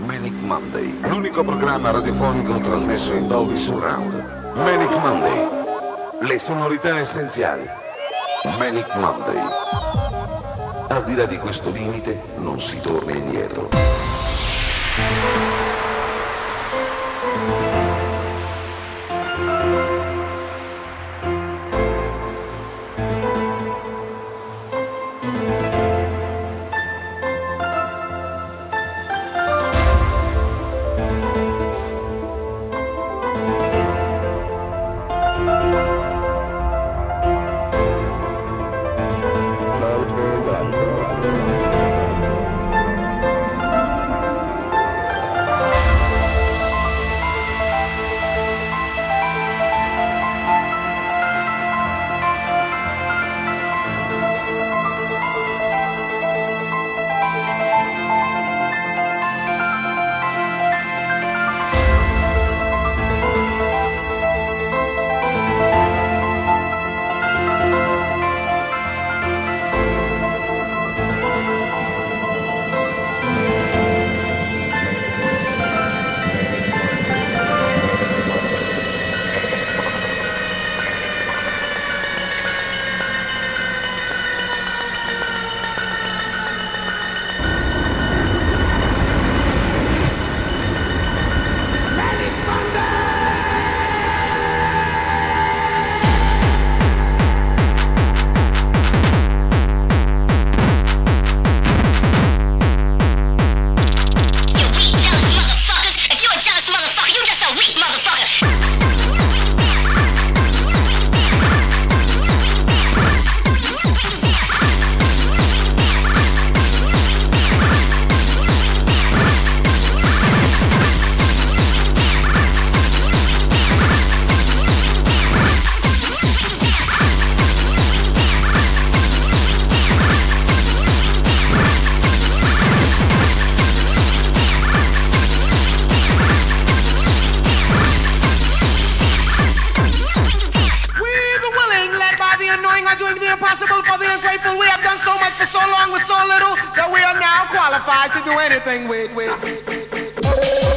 Manic Monday, l'unico programma radiofonico trasmesso in Dolby Surround. Manic Monday, le sonorità essenziali. Manic Monday. Al di là di questo limite non si torna indietro. For so long with so little that we are now qualified to do anything with. with. Oh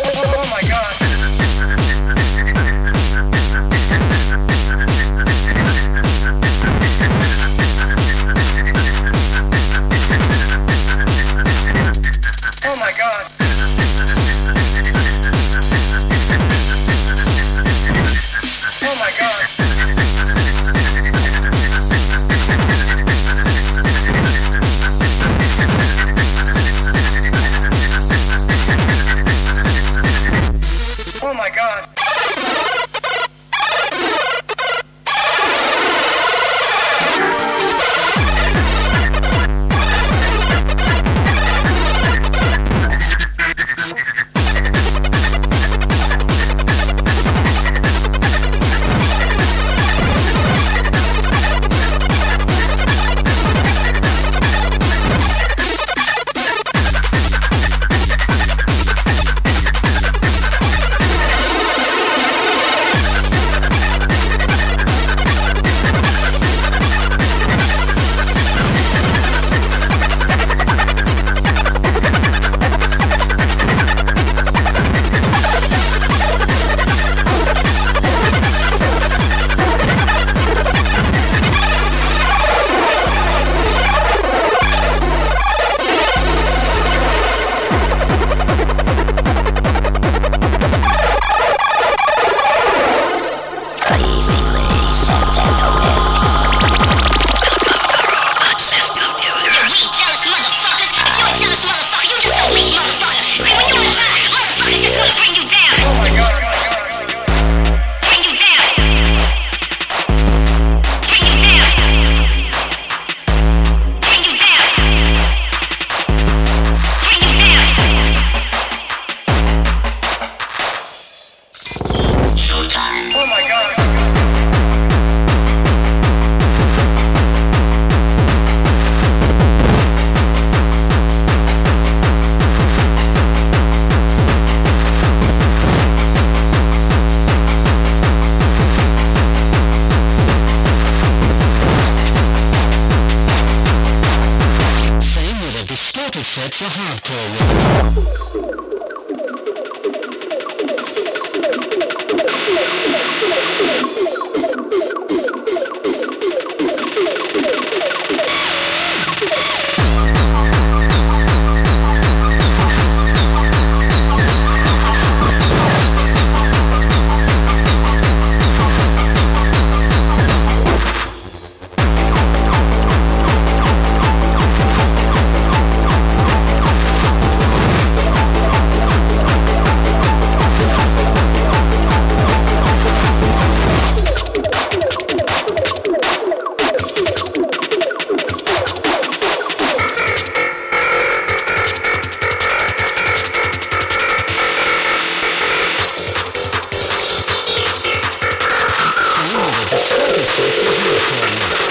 Session.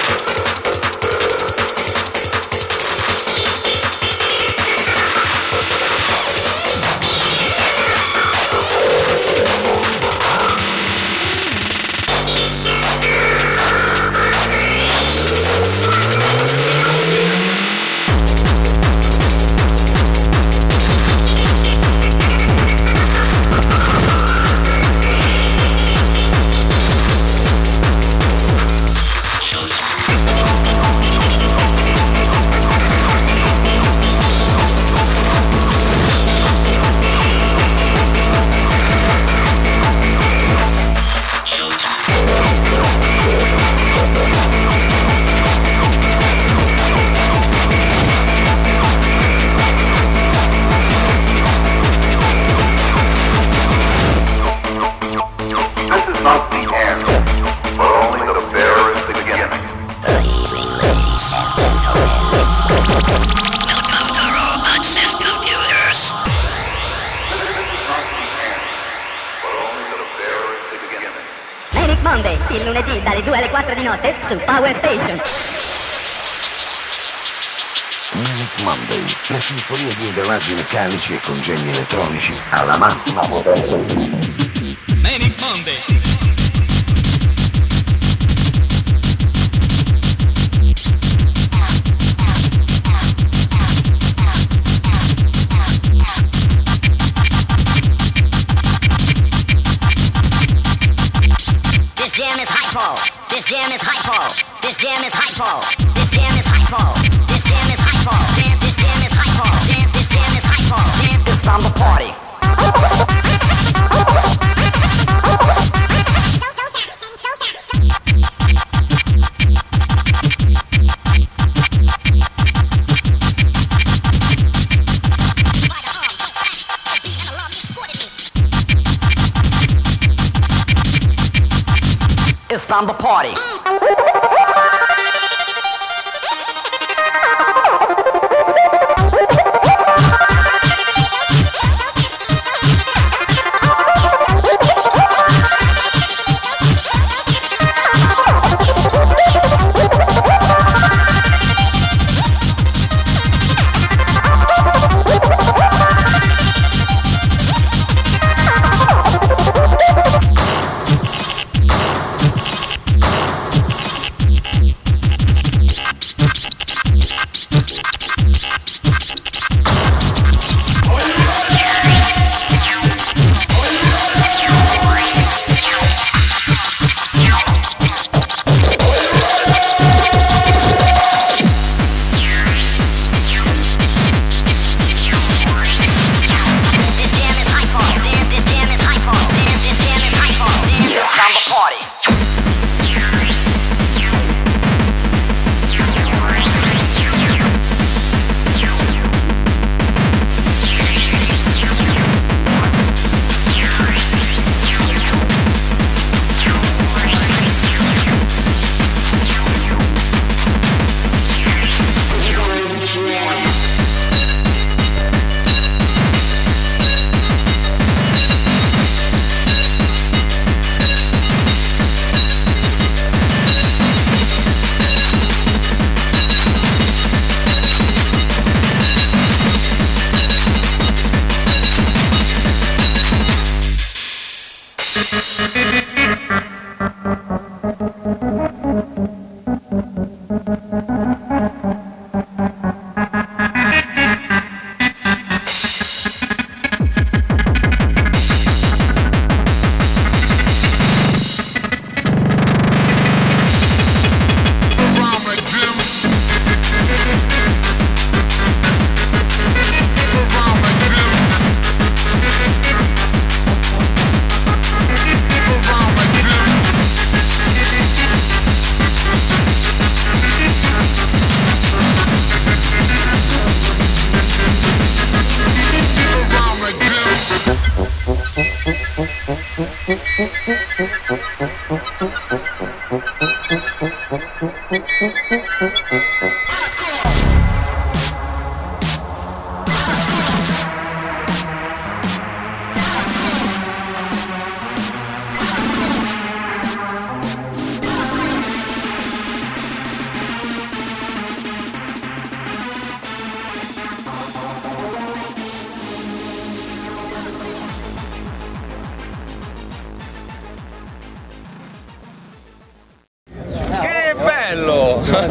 Monday, il lunedì dalle 2 alle 4 di notte su Power Station. Manic Monday, la sinfonia di ingranaggi meccanici e congegni elettronici alla massima potenza. Manic Monday. It's time to party.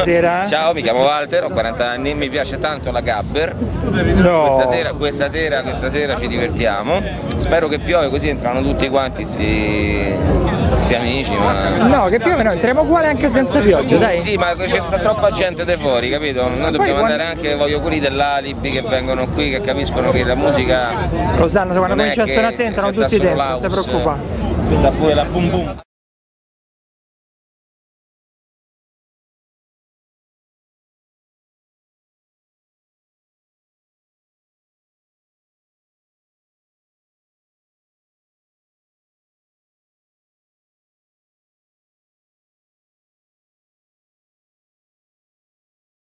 Buonasera. Ciao, mi chiamo Walter, ho 40 anni, mi piace tanto la gabber. No. Questa sera, questa sera, questa sera ci divertiamo. Spero che piove così entrano tutti quanti sti, sti amici, ma. No, che piove no, entriamo uguale anche senza pioggia, dai. Sì, ma c'è sta troppa gente di fuori, capito? Noi dobbiamo quando- andare anche, voglio quelli dell'Alibi che vengono qui, che capiscono che la musica. Lo sanno, quando non è comincia a che- stare non sta tutti dentro, non ti preoccupare. Sta pure la boom boom.